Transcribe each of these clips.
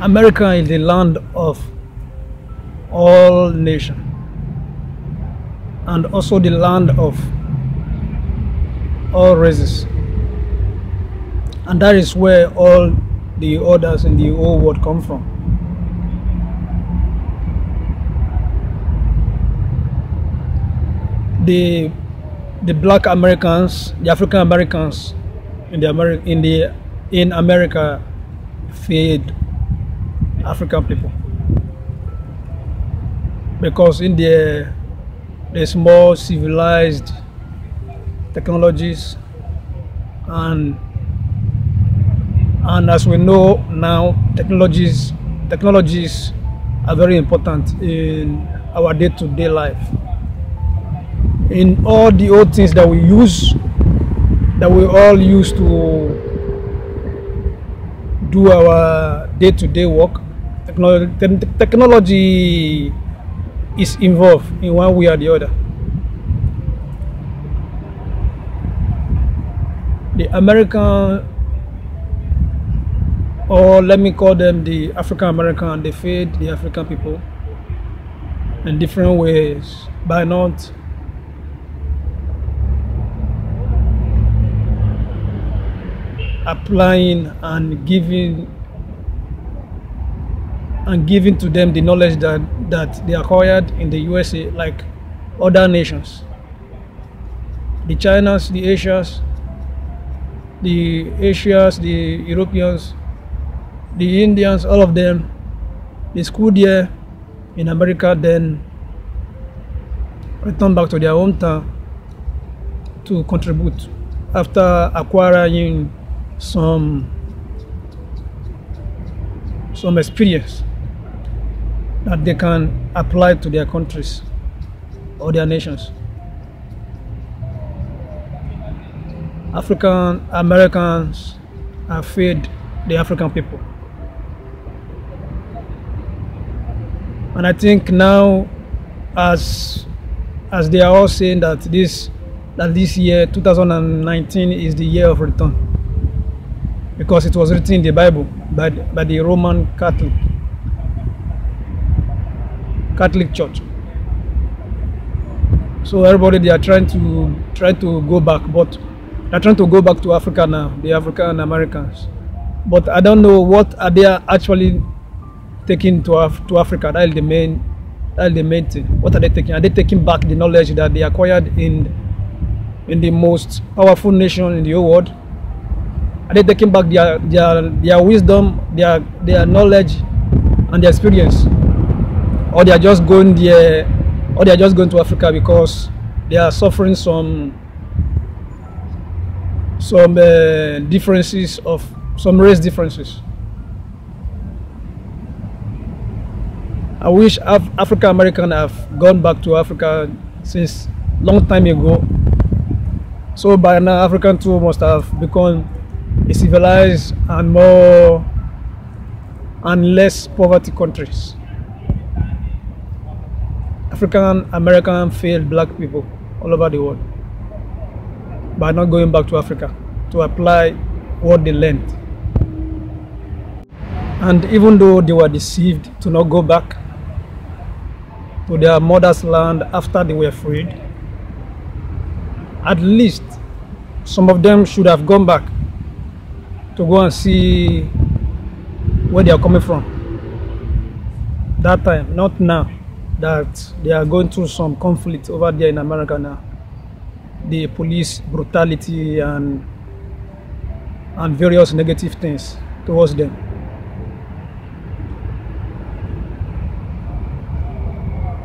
America is the land of all nations and also the land of all races. And that is where all the others in the whole world come from. The the black Americans, the African Americans in the Ameri- in the in America feed African people. Because in there there's more civilized technologies and and as we know now technologies technologies are very important in our day-to-day life. In all the old things that we use that we all use to do our day-to-day work technology, is involved in one way or the other. The american or let me call them the african american they feed the african people in different ways. By not applying and giving and giving to them the knowledge that that they acquired in the USA like other nations. The Chinas the Asians the Asians the Europeans the Indians all of them they schooled here in America then return back to their hometown to contribute after acquiring some some experience that they can apply to their countries or their nations. African Americans have fed the African people. And I think now as as they are all saying that this that this year 2019 is the year of return because it was written in the Bible by, by the Roman Catholic Catholic Church. So everybody they are trying to try to go back, but they're trying to go back to Africa now, the African Americans. But I don't know what are they actually taking to Af- to Africa. That is the main that is the main thing. What are they taking? Are they taking back the knowledge that they acquired in in the most powerful nation in the whole world? Are they taking back their their their wisdom, their their knowledge, and their experience, or they are just going there, or they are just going to Africa because they are suffering some some uh, differences of some race differences? I wish Af- African American have gone back to Africa since long time ago. So by now, African too must have become a civilized and more and less poverty countries. African American failed black people all over the world by not going back to Africa to apply what they learned. And even though they were deceived to not go back to their mother's land after they were freed, at least some of them should have gone back to go and see where they are coming from. That time, not now, that they are going through some conflict over there in America now. The police brutality and and various negative things towards them.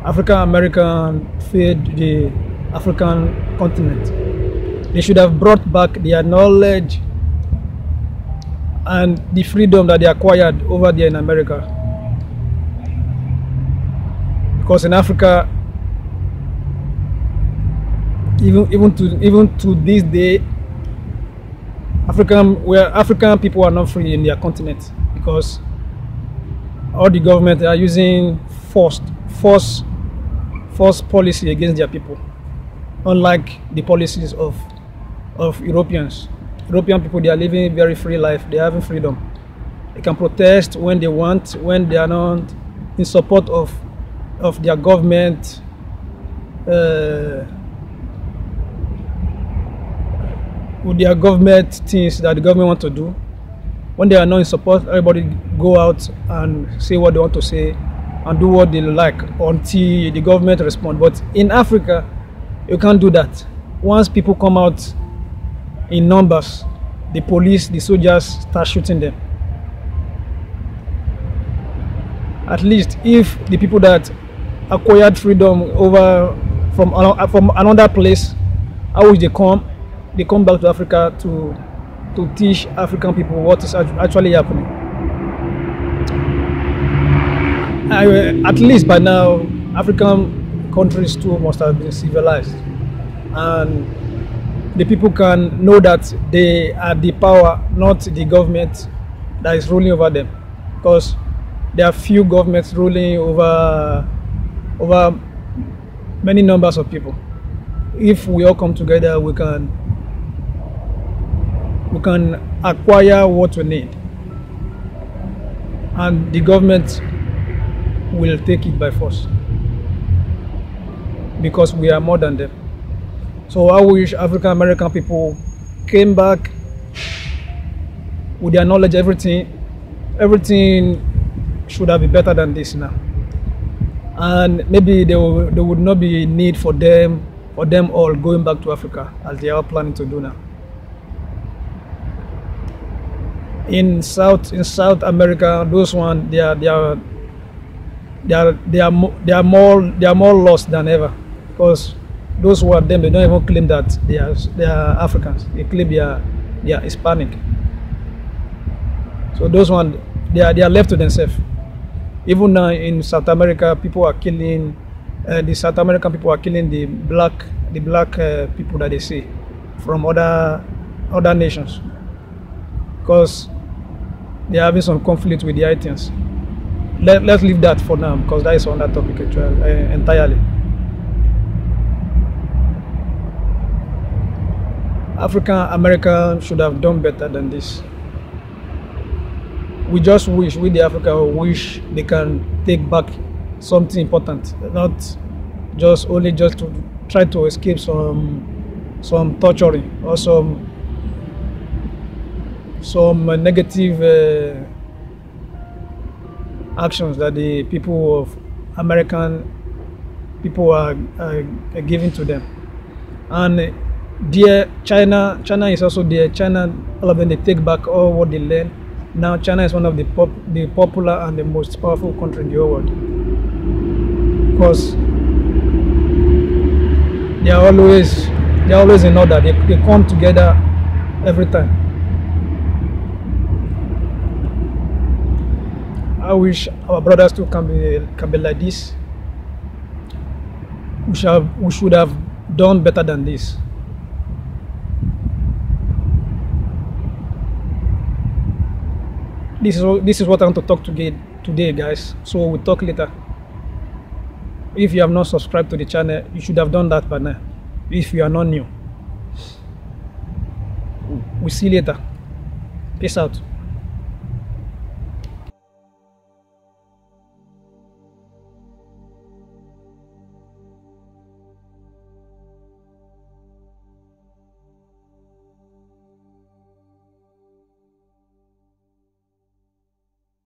African American failed the African continent. They should have brought back their knowledge and the freedom that they acquired over there in America. Because in Africa, even even to even to this day, African where African people are not free in their continent because all the government are using forced force force policy against their people, unlike the policies of of Europeans. European people they are living very free life. They are having freedom. They can protest when they want, when they are not in support of of their government. Uh, with their government things that the government want to do. When they are not in support, everybody go out and say what they want to say and do what they like until the government respond. But in Africa, you can't do that. Once people come out in numbers, the police, the soldiers start shooting them. At least if the people that acquired freedom over from from another place, how would they come? They come back to Africa to to teach African people what is actually happening. I, at least by now, African countries too must have been civilized, and the people can know that they are the power, not the government that is ruling over them, because there are few governments ruling over over many numbers of people. If we all come together, we can we can acquire what we need, and the government will take it by force because we are more than them. So I wish African American people came back with their knowledge, everything, everything should have been better than this now. And maybe there, will, there would not be a need for them, for them all going back to Africa as they are planning to do now. In South in South America, those one they are they are they are they are they are more they are more lost than ever because those who are them they don't even claim that they are they are Africans. They claim they are they are Hispanic. So those one they are they are left to themselves. Even now in South America, people are killing uh, the South American people are killing the black the black uh, people that they see from other other nations because they are having some conflict with the Haitians. Let, let's leave that for now because that is on that topic uh, entirely. African American should have done better than this. We just wish, we the Africa wish they can take back something important, not just only just to try to escape some some torturing or some some negative uh, actions that the people of American people are, are, are giving to them. And dear China, China is also there. China, all of them, they take back all what they learn. Now China is one of the pop, the popular and the most powerful country in the whole world because they are always they are always in order. They, they come together every time. I wish our brothers too can be can be like this. We should have, we should have done better than this. This is this is what I want to talk to today, guys. So we'll talk later. If you have not subscribed to the channel, you should have done that by now. If you are not new, we'll see you later. Peace out.